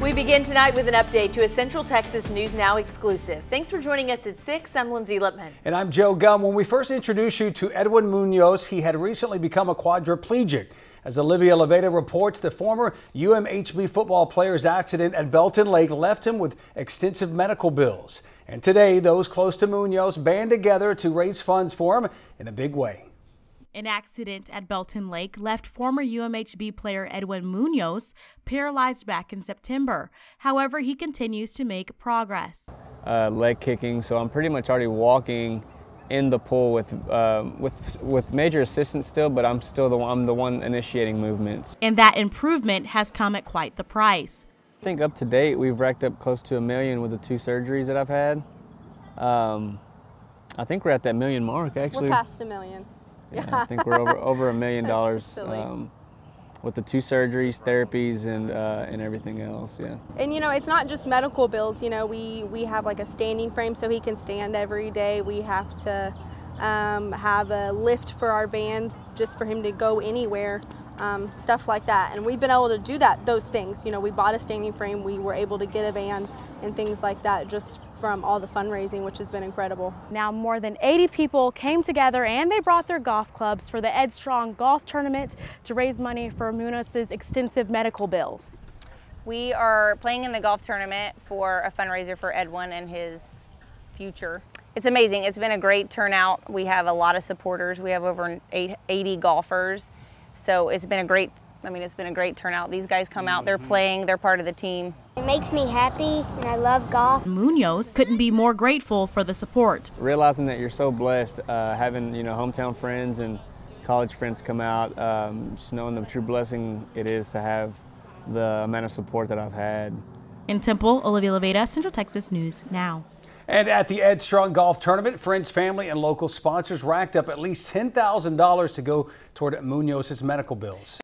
We begin tonight with an update to a Central Texas News Now exclusive. Thanks for joining us at 6. I'm Lindsay Lipman. And I'm Joe Gum. When we first introduced you to Edwin Munoz, he had recently become a quadriplegic. As Olivia Leveda reports, the former UMHB football player's accident at Belton Lake left him with extensive medical bills. And today, those close to Munoz band together to raise funds for him in a big way. An accident at Belton Lake left former UMHB player Edwin Munoz paralyzed back in September. However, he continues to make progress. Uh, leg kicking, so I'm pretty much already walking in the pool with uh, with with major assistance still, but I'm still the one, I'm the one initiating movements. And that improvement has come at quite the price. I think up to date we've racked up close to a million with the two surgeries that I've had. Um, I think we're at that million mark actually. We're past a million. Yeah, I think we're over over a million dollars um, with the two surgeries, therapies, and uh, and everything else. Yeah. And you know, it's not just medical bills. You know, we we have like a standing frame so he can stand every day. We have to um, have a lift for our band just for him to go anywhere. Um, stuff like that. And we've been able to do that, those things. You know, we bought a standing frame, we were able to get a van and things like that just from all the fundraising, which has been incredible. Now more than 80 people came together and they brought their golf clubs for the Ed Strong Golf Tournament to raise money for Munoz's extensive medical bills. We are playing in the golf tournament for a fundraiser for Edwin and his future. It's amazing. It's been a great turnout. We have a lot of supporters. We have over 80 golfers. So it's been a great I mean, it's been a great turnout. These guys come out, they're playing, they're part of the team. It makes me happy and I love golf. Munoz couldn't be more grateful for the support. Realizing that you're so blessed, uh, having, you know, hometown friends and college friends come out, um, just knowing the true blessing it is to have the amount of support that I've had. In Temple, Olivia Leveda, Central Texas News Now. And at the Ed Strong Golf Tournament, friends, family, and local sponsors racked up at least $10,000 to go toward Munoz's medical bills.